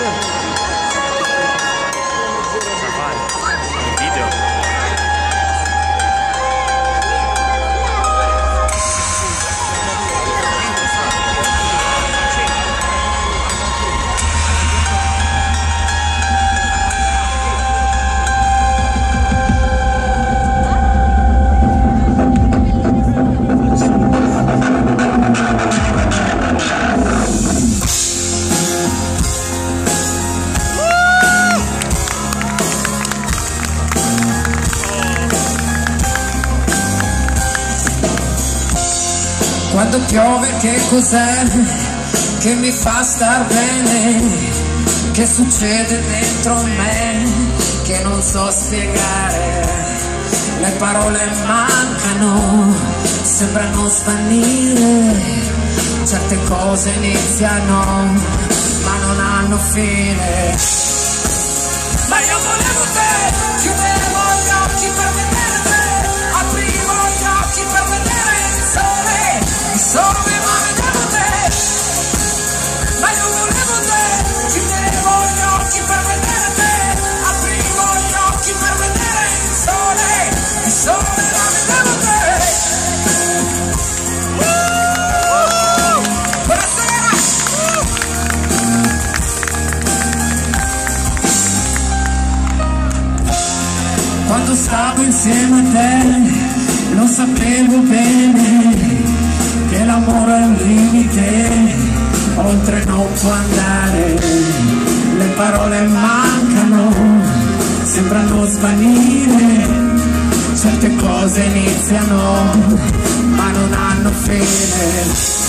Listen. Quando piove che cos'è che mi fa star bene? Che succede dentro me che non so spiegare? Le parole mancano, sembrano svanire, certe cose iniziano ma non hanno fine. Ma io volevo te, chiudevo Stavo insieme a te lo sapevo bene che l'amore è un limite, oltre non può andare, le parole mancano, sembrano svanire, certe cose iniziano ma non hanno fine.